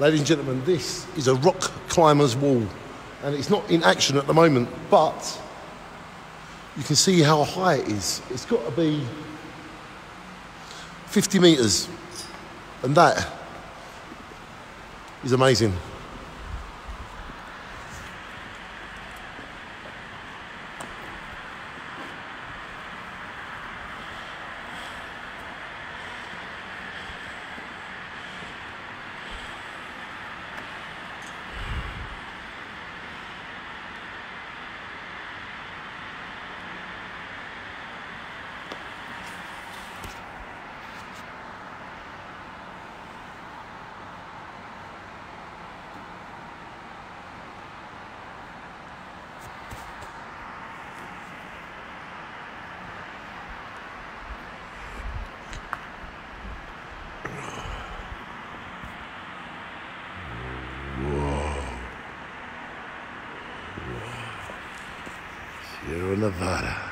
Ladies and gentlemen, this is a rock climber's wall and it's not in action at the moment, but you can see how high it is. It's got to be 50 metres and that is amazing. Sierra Nevada.